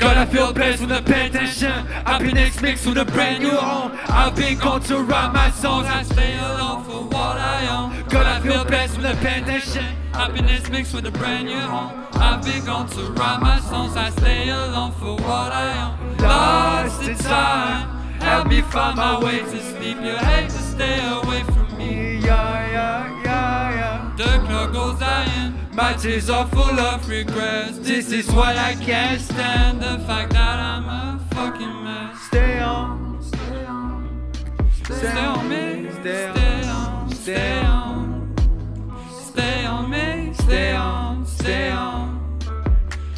I feel blessed with the attention. Happiness mixed with a brand new home. I've been called to write my songs. I stay alone for what I own. God, I feel blessed with the attention. Happiness mixed with a brand new home. I've been gone to write my songs. I stay alone for what I own. Lost in time. Help me find my way to sleep. You hate to stay away from me. Yeah, yeah, yeah, dying. My tears are full of regrets. This is what I can't stand. The fact that I'm a fucking mess. Stay on, stay on, stay on me. Stay on, stay on, stay on me. Stay on, stay on,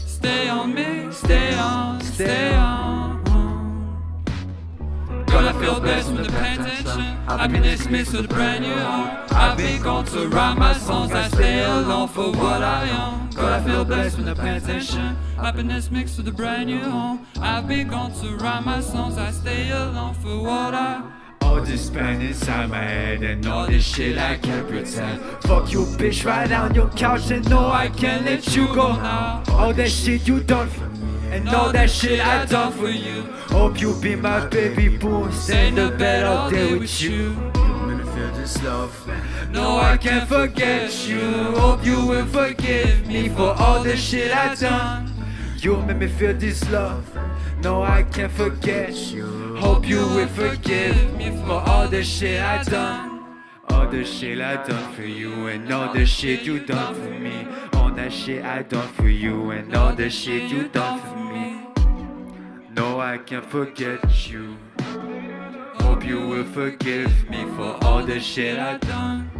stay on me. Stay on, stay on. Girl, I feel blessed with the attention. Happiness mixed with a brand new home. Gone to write my songs. I stay alone for what I own. Girl, I feel blessed with the attention. Happiness mixed with a brand new home. I've been gone to write my songs. I stay alone for what I all this pain inside my head and all this shit I can't pretend Fuck you bitch right on your couch and no I can't let you go now All that shit you done for me and all that shit I done for you Hope you be my baby boo Stay in the bed all day with you this love. No, I can't forget you. Hope you will forgive me for all the shit I done. You made me feel this love. No, I can't forget you. Hope you will forgive me for all the shit I done. All the shit I done for you and all the shit you done for me. All that shit I done for you and all the shit you done for me. No, I can't forget you. You will forgive me for all the shit I've done.